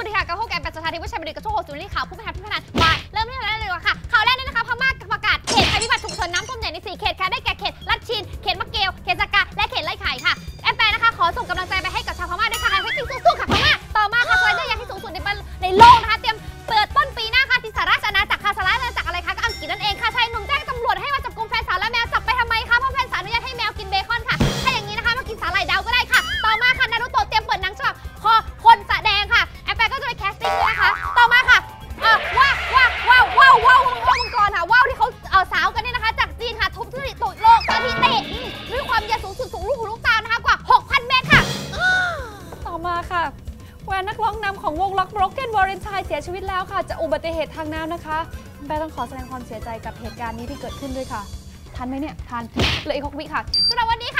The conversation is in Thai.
กับพวกแกเป็นสถานที่วิชัยบริกับช่วงโฮสุนี่ข่าวผู้บริหารผู้พัฒนาบายเริ่มที่องแรกเลยดีกว่าค่ะข่าวแรกนี่นะคะพม่าประกาศเขตภัยพิบัติฉุกเฉินน้ำท่วมใหญ่ในสี่เขตค่ะได้แก่เขตลัดชินเขตมะเกลเขตสกาและเขตไร่ไข่ค่ะแอมแปรนะคะขอส่งกำลังใจไปให้กับชาวพม่าด้วยค่ะให้สู้ๆ สุดสูงลูกหูลูกตานะคะกว่า 6,000 เมตรค่ะ ต่อมาค่ะ Van นักร้องนำของวงร็อก Broken Valentine เสียชีวิตแล้วค่ะ จากอุบัติเหตุทางน้ำนะคะแม่ต้องขอแสดงความเสียใจกับเหตุการณ์นี้ที่เกิดขึ้นด้วยค่ะ ทันไหมเนี่ย ทันเหลืออีกหกวิค่ะสำหรับวันนี้ค่ะ